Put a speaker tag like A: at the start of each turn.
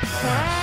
A: Ah!